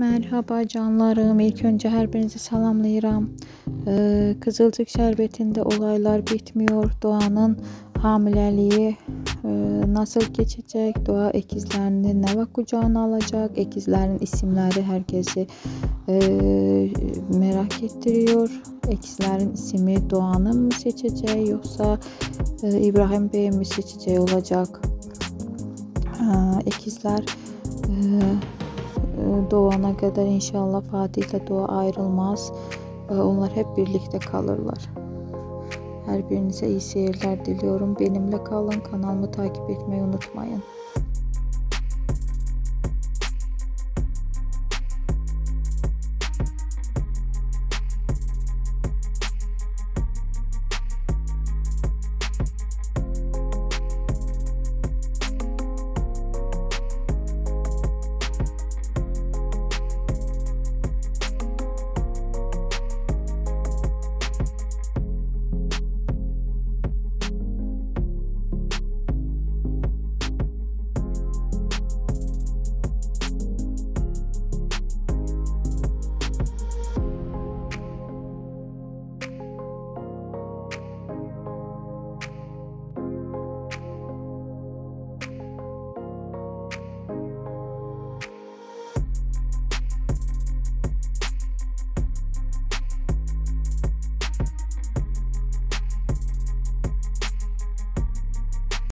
Merhaba canlarım. İlk önce her birinizi salamlayıram. Ee, Kızılcık şerbetinde olaylar bitmiyor. Doğanın hamileliği e, nasıl geçecek? Doğa ekizlerini ne vakit kucağına alacak? Ekizlerin isimleri herkesi e, merak ettiriyor. Ekizlerin ismi Doğan'ın mı seçeceği yoksa e, İbrahim Bey mi seçeceği olacak? Ha, ekizler e, doğana kadar inşallah Fatih ile Doğa ayrılmaz. Ee, onlar hep birlikte kalırlar. Her birinize iyi seyirler diliyorum. Benimle kalın. Kanalımı takip etmeyi unutmayın.